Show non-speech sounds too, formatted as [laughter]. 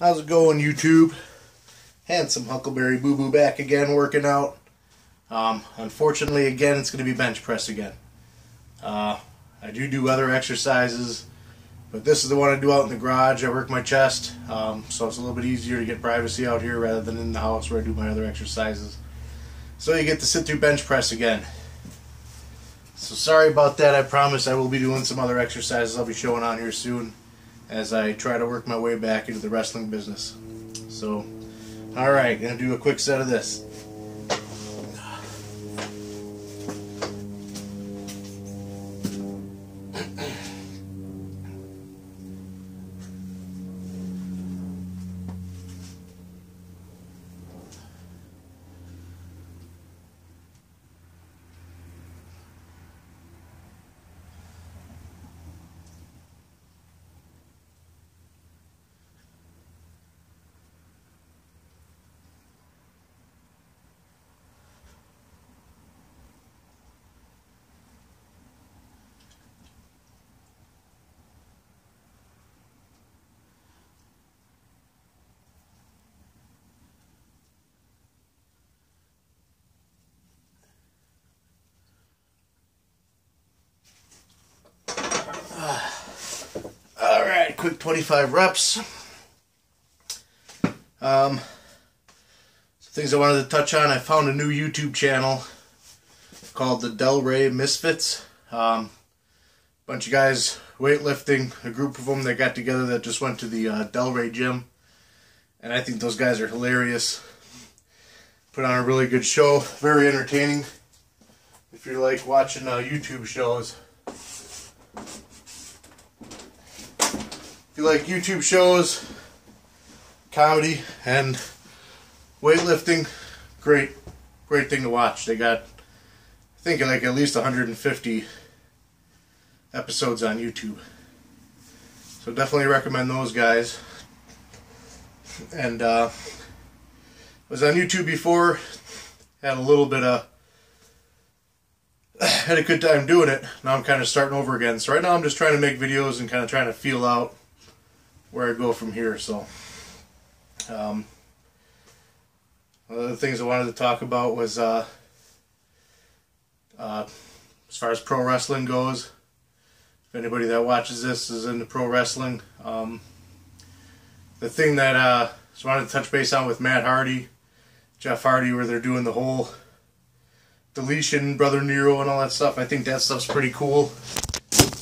How's it going, YouTube? Handsome Huckleberry Boo Boo back again working out. Um, unfortunately, again, it's going to be bench press again. Uh, I do do other exercises, but this is the one I do out in the garage. I work my chest, um, so it's a little bit easier to get privacy out here rather than in the house where I do my other exercises. So you get to sit through bench press again. So sorry about that. I promise I will be doing some other exercises I'll be showing on here soon as I try to work my way back into the wrestling business. So, alright, gonna do a quick set of this. Quick 25 reps. Um, things I wanted to touch on. I found a new YouTube channel called the Delray Misfits. Um, bunch of guys weightlifting, a group of them that got together that just went to the uh, Delray gym. And I think those guys are hilarious. Put on a really good show, very entertaining. If you like watching uh, YouTube shows. You like YouTube shows, comedy, and weightlifting, great, great thing to watch. They got, I think, like at least 150 episodes on YouTube. So definitely recommend those guys. And uh, was on YouTube before, had a little bit of [sighs] had a good time doing it. Now I'm kind of starting over again. So right now I'm just trying to make videos and kind of trying to feel out where I go from here. So, um, one of the things I wanted to talk about was uh, uh, as far as pro wrestling goes. If anybody that watches this is into pro wrestling, um, the thing that uh, I just wanted to touch base on with Matt Hardy, Jeff Hardy, where they're doing the whole deletion, Brother Nero, and all that stuff. I think that stuff's pretty cool.